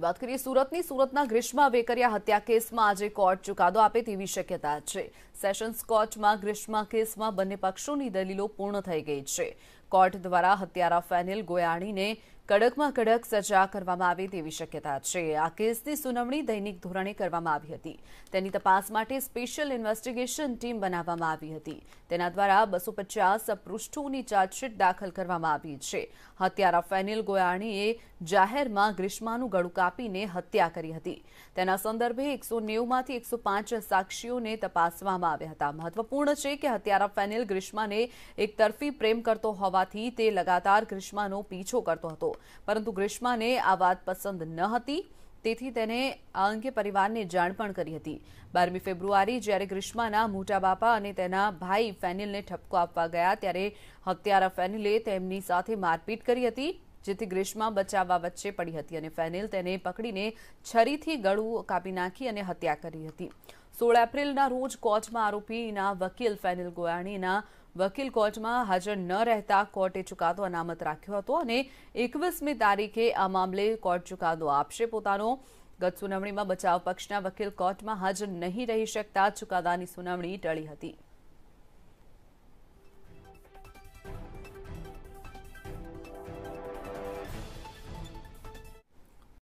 વાત કરીએ સુરતની, સુરતના ગ્રીષ્મા વેકરિયા હત્યા કેસમાં આજે કોર્ટ ચુકાદો આપે તેવી શક્યતા છે. સેશન્સ કોર્ટમાં ગ્રીષ્મા કેસમાં બંને પક્ષોની દલીલો પૂર્ણ થઈ ગઈ છે. કોર્ટ દ્વારા હત્યારા ફેનિલ ગોયાણીને કડકમાં કડક સજા કરવામાં આવે તેવી શક્યતા છે. આ કેસની સુનાવણી દૈનિક ધોરણે કરવામાં આવી હતી. તેની તપાસ માટે સ્પેશિયલ ઇન્વેસ્ટિગેશન ટીમ બનાવવામાં આવી હતી. તેના દ્વારા બસો પચાસ પૃષ્ઠોની ચાર્જશીટ દાખલ કરવામાં આવી છે. હત્યારા ફેનિલ ગોયાણીએ જાહેરમાં ગ્રીષ્માનું ગળું કાપીને હત્યા કરી હતી. તેના સંદર્ભે એકસો નેવુંમાંથી એકસો પાંચ સાક્ષીઓને તપાસવામાં આવ્યા હતા. મહત્વપૂર્ણ છે કે હત્યારા ફેનિલ ગ્રીષ્માને એકતરફી પ્રેમ કરતો હોવાથી તે લગાતાર ગ્રીષ્માનો પીછો કરતો હતો. પરંતુ ગ્રીષ્માને આ વાત પસંદ ન હતી. તેથી તેને આ અંગે પરિવારને જાણ પણ કરી હતી. બારમી ફેબ્રુઆરી જ્યારે ગ્રીષ્માના મોટા બાપા અને તેના ભાઈ ફેનિલને ઠપકો આપવા ગયા, ત્યારે હત્યારા ફેનિલે તેમની સાથે મારપીટ કરી હતી. જેથી ગ્રીષ્મા બચાવવા વચ્ચે પડી હતી અને ફેનિલ તેને પકડીને છરીથી ગળું કાપી નાખી અને હત્યા કરી હતી. સોળ એપ્રિલના રોજ કોર્ટમાં આરોપીના વકીલ ફેનિલ ગોયાણીના વકીલ કોર્ટમાં હાજર ન રહેતા કોર્ટે ચુકાદો અનામત રાખ્યો હતો અને એકવીસમી તારીખે આ મામલે કોર્ટ ચુકાદો આપશે. પોતાનો ગત સુનાવણીમાં બચાવ પક્ષના વકીલ કોર્ટમાં હાજર નહીં રહી શકતા ચુકાદાની સુનાવણી ટળી હતી.